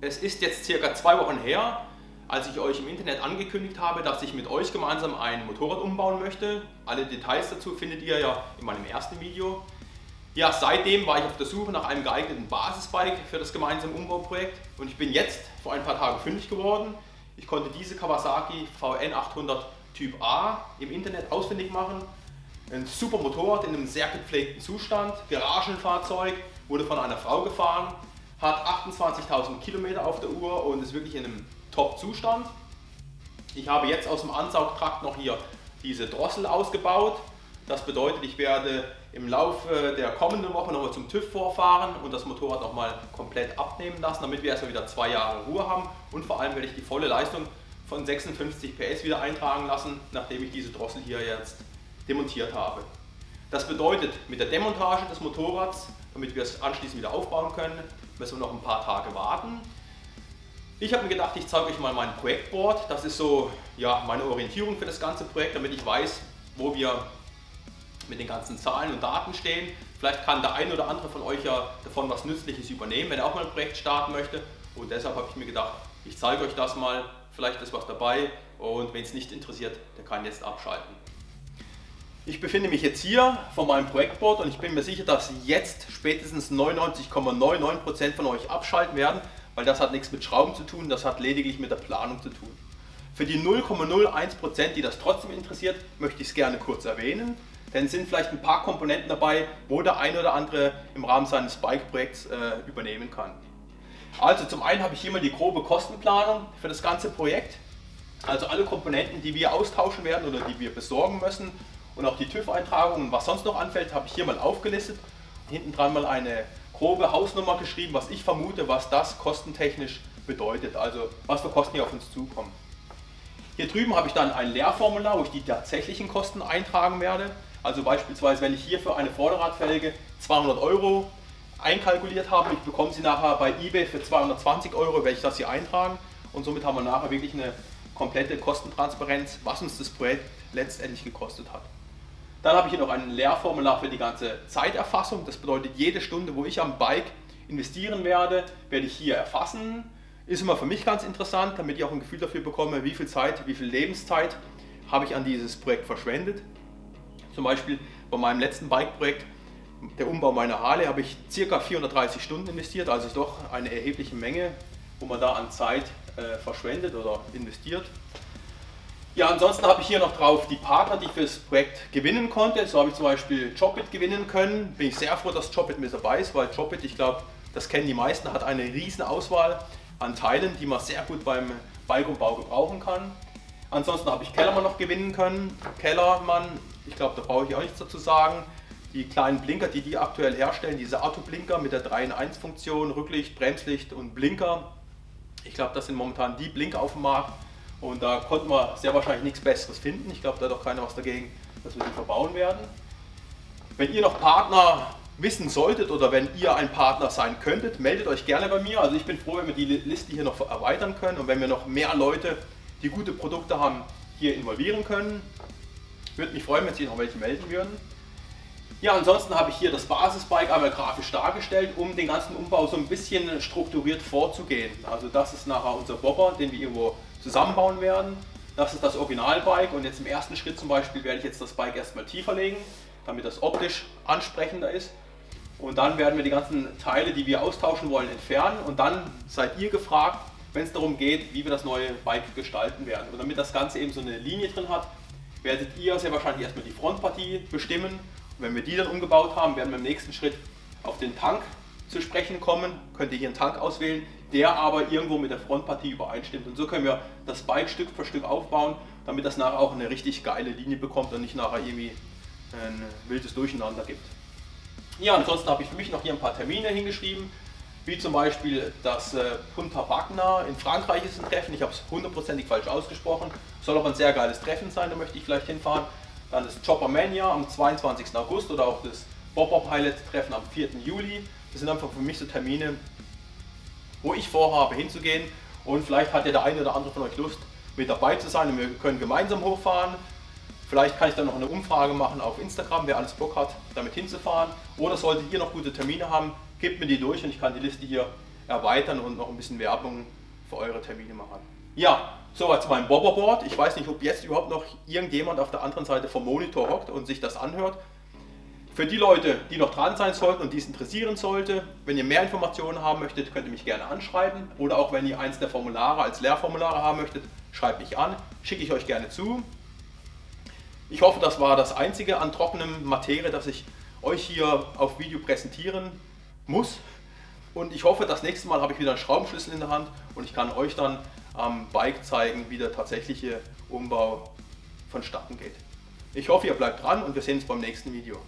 Es ist jetzt circa zwei Wochen her, als ich euch im Internet angekündigt habe, dass ich mit euch gemeinsam ein Motorrad umbauen möchte. Alle Details dazu findet ihr ja in meinem ersten Video. Ja, seitdem war ich auf der Suche nach einem geeigneten Basisbike für das gemeinsame Umbauprojekt und ich bin jetzt vor ein paar Tagen fündig geworden. Ich konnte diese Kawasaki VN 800 Typ A im Internet ausfindig machen. Ein super Motorrad in einem sehr gepflegten Zustand, Garagenfahrzeug, wurde von einer Frau gefahren, hat 28.000 Kilometer auf der Uhr und ist wirklich in einem Top-Zustand. Ich habe jetzt aus dem Ansaugtrakt noch hier diese Drossel ausgebaut. Das bedeutet, ich werde im Laufe der kommenden Woche nochmal zum TÜV vorfahren und das Motorrad nochmal komplett abnehmen lassen, damit wir erstmal wieder zwei Jahre Ruhe haben. Und vor allem werde ich die volle Leistung von 56 PS wieder eintragen lassen, nachdem ich diese Drossel hier jetzt demontiert habe. Das bedeutet, mit der Demontage des Motorrads, damit wir es anschließend wieder aufbauen können, müssen wir noch ein paar Tage warten. Ich habe mir gedacht, ich zeige euch mal mein Projektboard. Das ist so ja, meine Orientierung für das ganze Projekt, damit ich weiß, wo wir mit den ganzen Zahlen und Daten stehen. Vielleicht kann der ein oder andere von euch ja davon was Nützliches übernehmen, wenn er auch mal ein Projekt starten möchte. Und deshalb habe ich mir gedacht, ich zeige euch das mal, vielleicht ist was dabei und wenn es nicht interessiert, der kann jetzt abschalten. Ich befinde mich jetzt hier vor meinem Projektboard und ich bin mir sicher, dass jetzt spätestens 99,99% von euch abschalten werden, weil das hat nichts mit Schrauben zu tun, das hat lediglich mit der Planung zu tun. Für die 0,01%, die das trotzdem interessiert, möchte ich es gerne kurz erwähnen, denn es sind vielleicht ein paar Komponenten dabei, wo der ein oder andere im Rahmen seines Bike-Projekts äh, übernehmen kann. Also zum einen habe ich hier mal die grobe Kostenplanung für das ganze Projekt. Also alle Komponenten, die wir austauschen werden oder die wir besorgen müssen und auch die TÜV-Eintragung und was sonst noch anfällt, habe ich hier mal aufgelistet. Hinten dran mal eine grobe Hausnummer geschrieben, was ich vermute, was das kostentechnisch bedeutet, also was für Kosten hier auf uns zukommen. Hier drüben habe ich dann ein Leerformular, wo ich die tatsächlichen Kosten eintragen werde. Also beispielsweise, wenn ich hier für eine Vorderradfelge 200 Euro einkalkuliert habe, ich bekomme sie nachher bei eBay für 220 Euro, werde ich das hier eintragen und somit haben wir nachher wirklich eine komplette Kostentransparenz, was uns das Projekt letztendlich gekostet hat. Dann habe ich hier noch ein Lehrformular für die ganze Zeiterfassung. Das bedeutet, jede Stunde, wo ich am Bike investieren werde, werde ich hier erfassen. Ist immer für mich ganz interessant, damit ich auch ein Gefühl dafür bekomme, wie viel Zeit, wie viel Lebenszeit habe ich an dieses Projekt verschwendet. Zum Beispiel bei meinem letzten Bike-Projekt, der Umbau meiner Harley, habe ich ca. 430 Stunden investiert, also doch eine erhebliche Menge, wo man da an Zeit äh, verschwendet oder investiert. Ja, ansonsten habe ich hier noch drauf die Partner, die ich für das Projekt gewinnen konnte. So habe ich zum Beispiel Jobit gewinnen können. Bin ich sehr froh, dass Jobit mit dabei ist, weil Jobit, ich glaube, das kennen die meisten, hat eine riesen Auswahl an Teilen, die man sehr gut beim Balkombau gebrauchen kann. Ansonsten habe ich Kellermann noch gewinnen können. Kellermann, ich glaube, da brauche ich auch nichts dazu sagen. Die kleinen Blinker, die die aktuell herstellen, diese Autoblinker mit der 3 in 1 Funktion, Rücklicht, Bremslicht und Blinker. Ich glaube, das sind momentan die Blinker auf dem Markt, und da konnten wir sehr wahrscheinlich nichts Besseres finden. Ich glaube, da hat auch keiner was dagegen, dass wir die verbauen werden. Wenn ihr noch Partner wissen solltet oder wenn ihr ein Partner sein könntet, meldet euch gerne bei mir. Also ich bin froh, wenn wir die Liste hier noch erweitern können und wenn wir noch mehr Leute, die gute Produkte haben, hier involvieren können. Würde mich freuen, wenn sich noch welche melden würden. Ja, ansonsten habe ich hier das Basisbike einmal grafisch dargestellt, um den ganzen Umbau so ein bisschen strukturiert vorzugehen. Also das ist nachher unser Bobber, den wir irgendwo zusammenbauen werden. Das ist das Originalbike und jetzt im ersten Schritt zum Beispiel werde ich jetzt das Bike erstmal tiefer legen, damit das optisch ansprechender ist. Und dann werden wir die ganzen Teile, die wir austauschen wollen, entfernen und dann seid ihr gefragt, wenn es darum geht, wie wir das neue Bike gestalten werden. Und damit das Ganze eben so eine Linie drin hat, werdet ihr sehr wahrscheinlich erstmal die Frontpartie bestimmen. Und wenn wir die dann umgebaut haben, werden wir im nächsten Schritt auf den Tank zu sprechen kommen. Könnt ihr hier einen Tank auswählen, der aber irgendwo mit der Frontpartie übereinstimmt. Und so können wir das Bike Stück für Stück aufbauen, damit das nachher auch eine richtig geile Linie bekommt und nicht nachher irgendwie ein wildes Durcheinander gibt. Ja, ansonsten habe ich für mich noch hier ein paar Termine hingeschrieben, wie zum Beispiel das äh, Punta Bagna in Frankreich ist ein Treffen, ich habe es hundertprozentig falsch ausgesprochen, soll aber ein sehr geiles Treffen sein, da möchte ich vielleicht hinfahren. Dann das Chopper Mania am 22. August oder auch das Bobber Pilot Treffen am 4. Juli. Das sind einfach für mich so Termine, wo ich vorhabe hinzugehen und vielleicht hat ja der eine oder andere von euch Lust mit dabei zu sein und wir können gemeinsam hochfahren. Vielleicht kann ich dann noch eine Umfrage machen auf Instagram, wer alles Bock hat, damit hinzufahren. Oder solltet ihr noch gute Termine haben, gebt mir die durch und ich kann die Liste hier erweitern und noch ein bisschen Werbung für eure Termine machen. Ja, soweit zu meinem Bobberboard. Ich weiß nicht, ob jetzt überhaupt noch irgendjemand auf der anderen Seite vom Monitor hockt und sich das anhört. Für die Leute, die noch dran sein sollten und dies interessieren sollte, wenn ihr mehr Informationen haben möchtet, könnt ihr mich gerne anschreiben. Oder auch wenn ihr eins der Formulare als Lehrformulare haben möchtet, schreibt mich an, schicke ich euch gerne zu. Ich hoffe, das war das einzige an trockenem Materie, das ich euch hier auf Video präsentieren muss. Und ich hoffe, das nächste Mal habe ich wieder einen Schraubenschlüssel in der Hand und ich kann euch dann am Bike zeigen, wie der tatsächliche Umbau vonstatten geht. Ich hoffe, ihr bleibt dran und wir sehen uns beim nächsten Video.